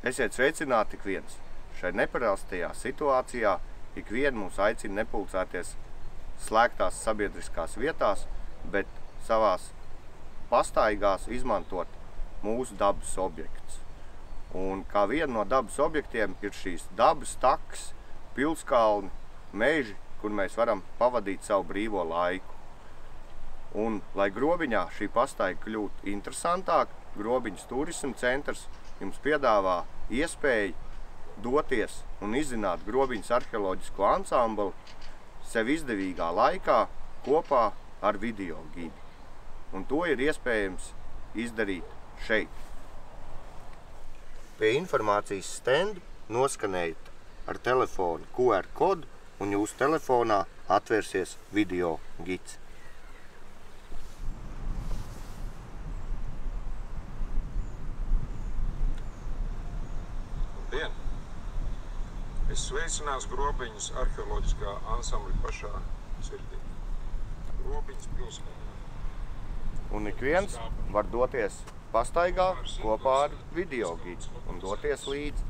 Esiet sveicināti ik viens. Šai neparastajā situācijā ik vien mūs aicina nepulcēties slēgtās sabiedriskās vietās, bet savās pastaigās izmantot mūsu dabas objektus. Un kā viena no dabas objektiem ir šīs dabas takas, pilskalni, meži, kur mēs varam pavadīt savu brīvo laiku. Un, lai grobiņā šī pastaiga kļūtu interesantāk, grobiņas turismu centrs jums piedāvā iespēju doties un izzināt grobiņas arheoloģisko ansambli sev izdevīgā laikā kopā ar video gidi. Un to ir iespējams izdarīt šeit. Pie informācijas stendu noskanējiet ar telefonu QR kodu un jūsu telefonā atvērsies video gids. Labdien! Es sveicinās Grobiņas arheoloģiskā ansambļa pašā sirdī. Grobiņas pilsētā. Un ik viens var doties pastaigā kopā ar video gidu un doties līdzi.